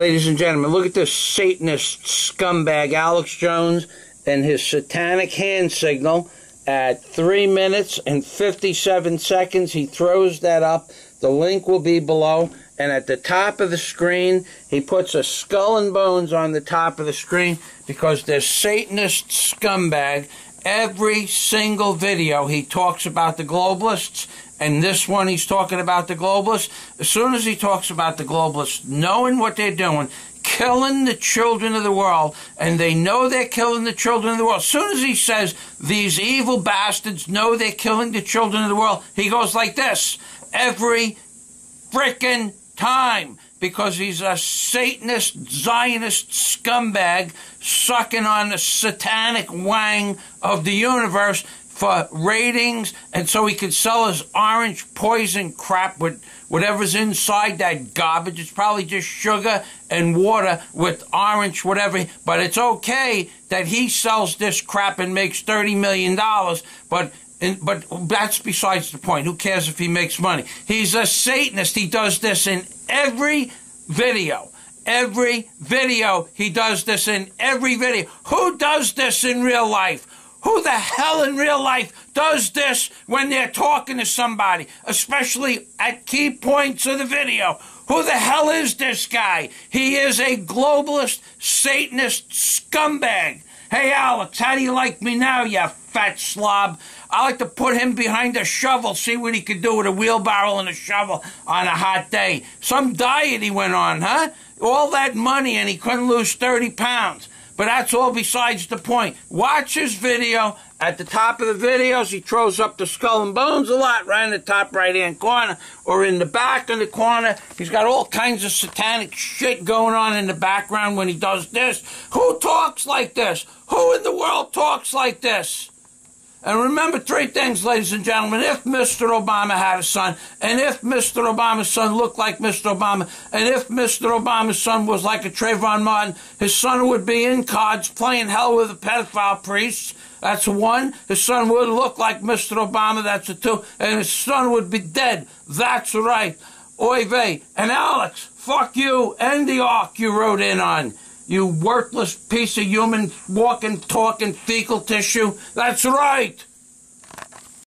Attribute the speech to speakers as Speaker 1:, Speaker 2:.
Speaker 1: Ladies and gentlemen, look at this Satanist scumbag, Alex Jones, and his satanic hand signal at 3 minutes and 57 seconds. He throws that up. The link will be below. And at the top of the screen, he puts a skull and bones on the top of the screen because this Satanist scumbag, every single video, he talks about the globalists and this one he's talking about the globalists. As soon as he talks about the globalists, knowing what they're doing, killing the children of the world, and they know they're killing the children of the world. As soon as he says these evil bastards know they're killing the children of the world, he goes like this every frickin' time because he's a Satanist, Zionist scumbag sucking on the satanic wang of the universe for ratings and so he could sell his orange poison crap with whatever's inside that garbage. It's probably just sugar and water with orange whatever, but it's okay that he sells this crap and makes $30 million, but and, but that's besides the point. Who cares if he makes money? He's a Satanist. He does this in every video. Every video. He does this in every video. Who does this in real life? Who the hell in real life does this when they're talking to somebody, especially at key points of the video? Who the hell is this guy? He is a globalist, Satanist scumbag. Hey, Alex, how do you like me now, you fat slob? I like to put him behind a shovel, see what he could do with a wheelbarrow and a shovel on a hot day. Some diet he went on, huh? All that money and he couldn't lose 30 pounds. But that's all besides the point. Watch his video. At the top of the videos, he throws up the skull and bones a lot, right in the top right hand corner, or in the back in the corner. He's got all kinds of satanic shit going on in the background when he does this. Who talks like this? Who in the world talks like this? And remember three things, ladies and gentlemen. If Mr. Obama had a son, and if Mr. Obama's son looked like Mr. Obama, and if Mr. Obama's son was like a Trayvon Martin, his son would be in cards playing hell with a pedophile priest. That's one. His son would look like Mr. Obama. That's a two. And his son would be dead. That's right. Oy vey. And Alex, fuck you and the ark you wrote in on. You worthless piece of human walking, talking fecal tissue. That's right.